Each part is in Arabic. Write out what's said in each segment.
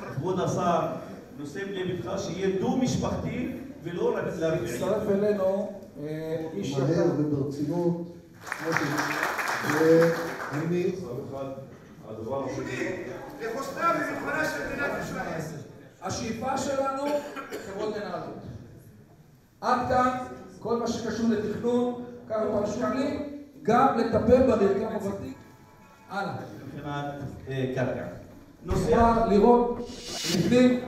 כבוד השר, נושא בני ביתך שיהיה דו-משפחתי ולא רק לרביעי. הצטרף אלינו אה, איש... מהר וברצינות. ואני... השאיפה שלנו, חברות מנהלות. עד כאן, כל מה שקשור לתכנון, כמה פרשו לי, גם לטפל במרקם הוותיק. הלאה. מבחינת קרקע. l'océan, l'Europe, l'Afrique.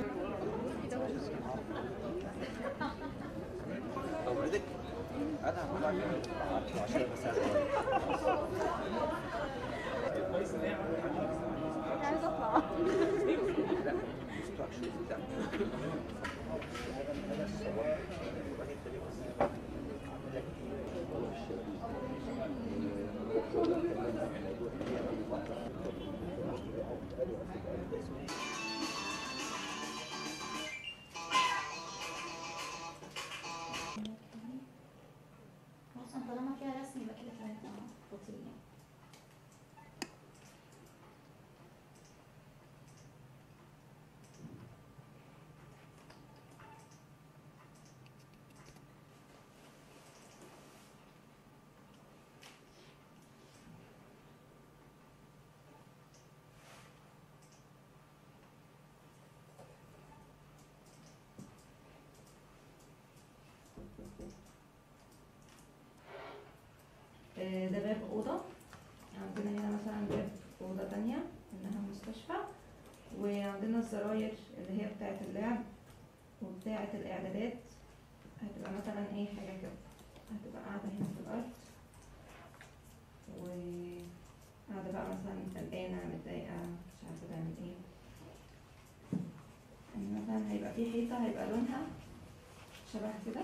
ده باب أوضة عندنا هنا مثلا باب أوضة تانية إنها مستشفى وعندنا الزراير اللي هي بتاعة اللعب وبتاعة الإعدادات هتبقى مثلا إيه حاجة كده هتبقى قاعدة هنا في الأرض وقاعدة بقى مثلا قلقانة متضايقة مش عارفة تعمل إيه يعني مثلا هيبقى في حيطة هيبقى لونها شبه كده